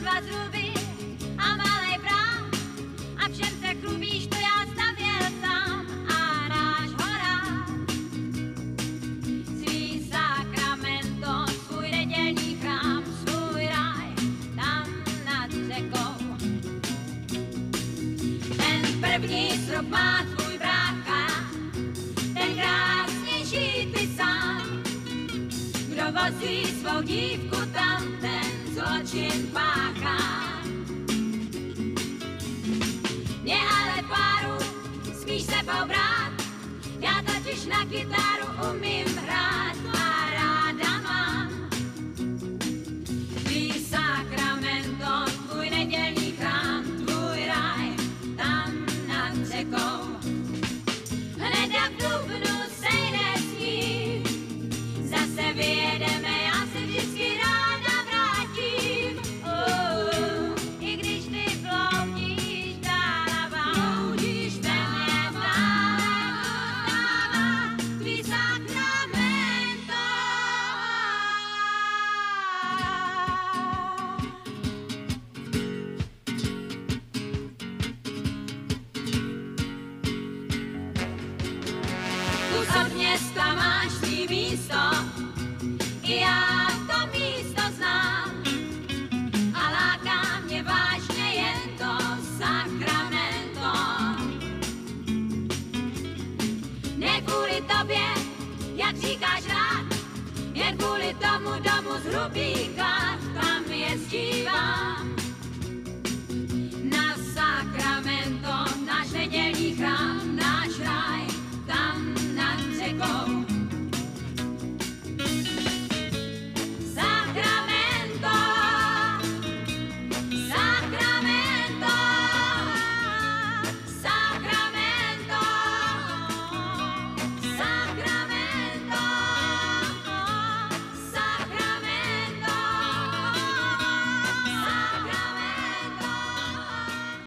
z ruby a malej brám a všem se chlubíš, to já stavěl sám a náš hora. Svý sakramento, svůj nedělní chrám, svůj ráj tam nad řekou. Ten první strop má tvůj brácha, ten krásnější ty sám. Kdo vozí svou dívku tam, ten zločin páchá. Mě ale páru, smíš se pobrát, já totiž na kytaru umím hrát Kus od města máš svý místo, i já to místo znám. A láká mě vážně jen to sakramento. Ne kvůli tobě, jak říkáš rád, jen kvůli tomu domu z Hrubýka.